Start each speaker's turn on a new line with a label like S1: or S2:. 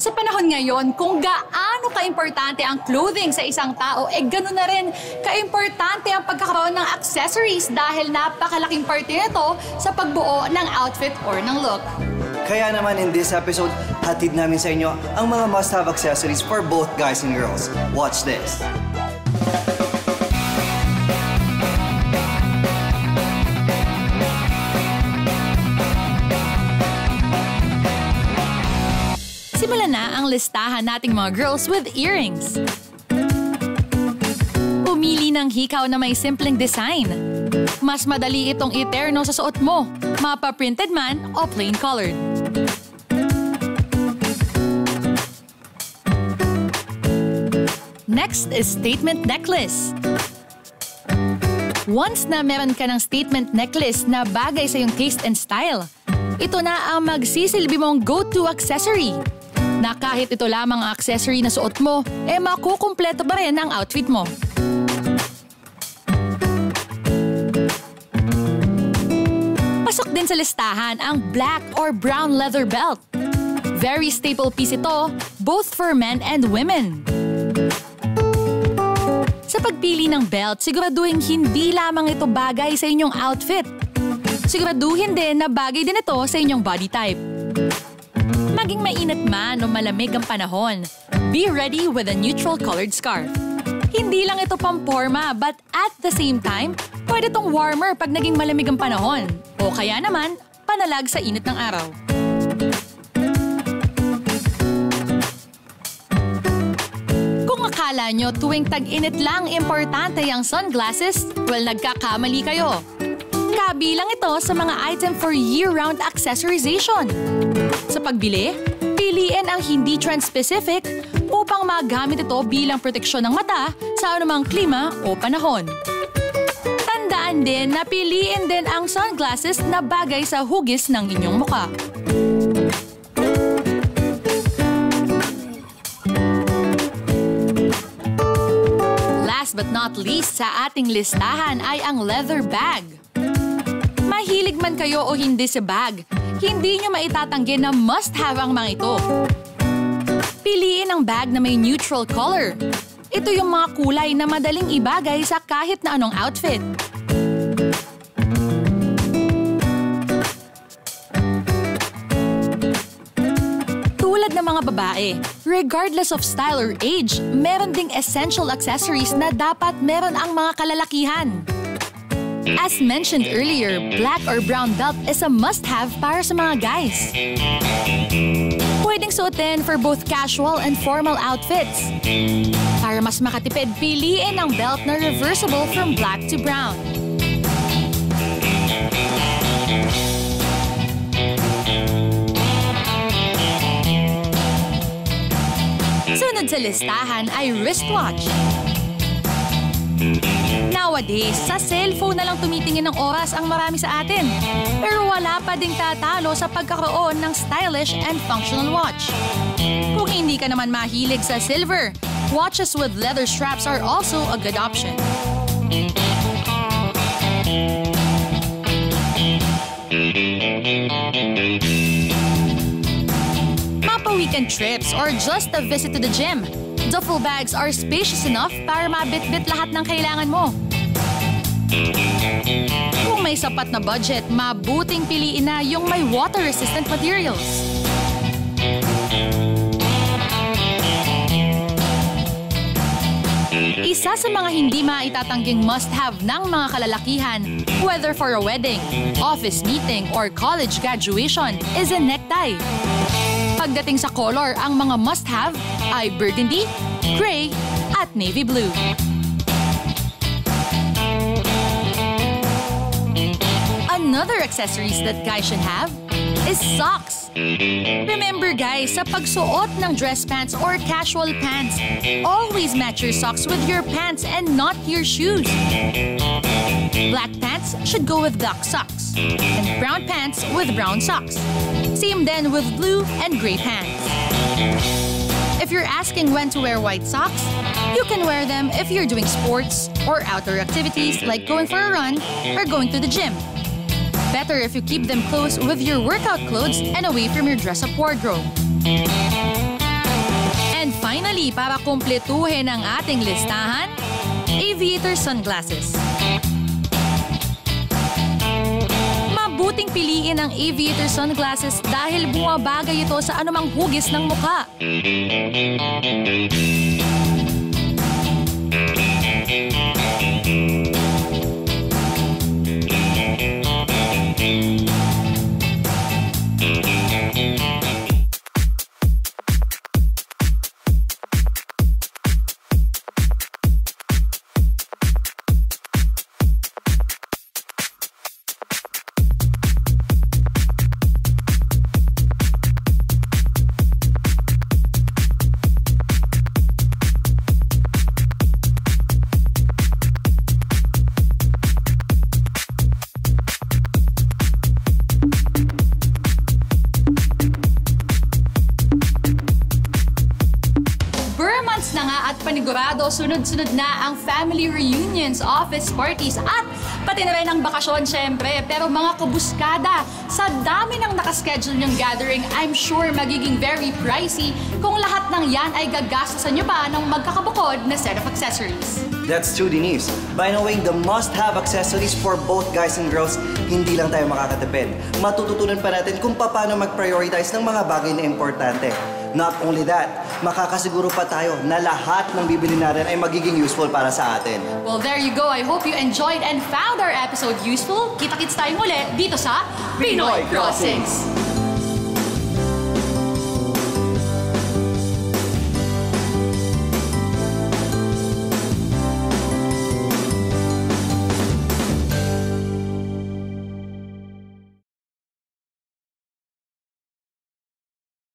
S1: Sa panahon ngayon, kung gaano ka-importante ang clothing sa isang tao, eh gano'n na rin ka-importante ang pagkakaroon ng accessories dahil napakalaking parte nito sa pagbuo ng outfit or ng look.
S2: Kaya naman in this episode, hatid namin sa inyo ang mga must-have accessories for both guys and girls. Watch this.
S1: Ang listahan nating mga girls with earrings. Pumili ng hikaw na may simpleng design. Mas madali itong iterno sa suot mo, mapa-printed man o plain colored. Next is statement necklace. Once na meron ka ng statement necklace na bagay sa iyong taste and style, ito na ang magsisilbi mong go-to accessory. Na kahit ito lamang ang accessory na suot mo, eh makukumpleto pa rin ang outfit mo. Pasok din sa listahan ang black or brown leather belt. Very staple piece ito, both for men and women. Sa pagpili ng belt, siguraduhin hindi lamang ito bagay sa inyong outfit. Siguraduhin din na bagay din ito sa inyong body type. Maging mainit man o malamig ang panahon, be ready with a neutral colored scarf. Hindi lang ito pamporma but at the same time, pwede itong warmer pag naging malamig ang panahon. O kaya naman, panalag sa init ng araw. Kung akala nyo tuwing tag-init lang importante ang sunglasses, well nagkakamali kayo. Kabilang ito sa mga item for year-round accessorization. Sa pagbili, piliin ang hindi trend-specific upang magamit ito bilang proteksyon ng mata sa anumang klima o panahon. Tandaan din na piliin din ang sunglasses na bagay sa hugis ng inyong muka. Last but not least sa ating listahan ay ang leather bag. Mahilig man kayo o hindi sa bag, hindi nyo maitatanggi na must-have ang mga ito. Piliin ang bag na may neutral color. Ito yung mga kulay na madaling ibagay sa kahit na anong outfit. Tulad ng mga babae, regardless of style or age, meron ding essential accessories na dapat meron ang mga kalalakihan. As mentioned earlier, black or brown belt is a must-have para sa mga guys. Pwedeng suotin for both casual and formal outfits. Para mas makatipid, piliin ang belt na reversible from black to brown. Sunod sa listahan ay wristwatch. Nowadays, sa cellphone na lang tumitingin ng oras ang marami sa atin. Pero wala pa ding tatalo sa pagkakaroon ng stylish and functional watch. Kung hindi ka naman mahilig sa silver, watches with leather straps are also a good option. Mapa weekend trips or just a visit to the gym. Duffel bags are spacious enough para mabit-bit lahat ng kailangan mo. Kung may sapat na budget, mabuting piliin na yung may water-resistant materials. Isa sa mga hindi maitatangking must-have ng mga kalalakihan, whether for a wedding, office meeting, or college graduation, is a necktie. Pagdating sa color, ang mga must-have ay burgundy, gray, at navy blue. Another accessories that guys should have is socks. Remember guys, sa pagsuot ng dress pants or casual pants, always match your socks with your pants and not your shoes. Black pants should go with black socks, and brown pants with brown socks. Same then with blue and gray pants. If you're asking when to wear white socks, you can wear them if you're doing sports or outdoor activities like going for a run or going to the gym. Better if you keep them close with your workout clothes and away from your dress-up wardrobe. finally, para kumpletuhin ang ating listahan, aviator sunglasses. Mabuting piliin ang aviator sunglasses dahil bumabagay ito sa anumang hugis ng mukha. At panigurado, sunod-sunod na ang family reunions, office parties at pati na rin ang bakasyon syempre. Pero mga kabuskada, sa dami ng nakaschedule ng gathering, I'm sure magiging very pricey kung lahat ng yan ay gagastasan nyo pa ng magkakabukod na set of accessories.
S2: That's true, Denise. By knowing the must-have accessories for both guys and girls, hindi lang tayo makakatipid. Matututunan pa natin kung paano mag-prioritize ng mga bagay na importante. Not only that, makakasiguro pa tayo na lahat ng bibili natin ay magiging useful para sa atin.
S1: Well, there you go. I hope you enjoyed and found our episode useful. Kita-kits tayo muli dito sa Pinoy Crossings.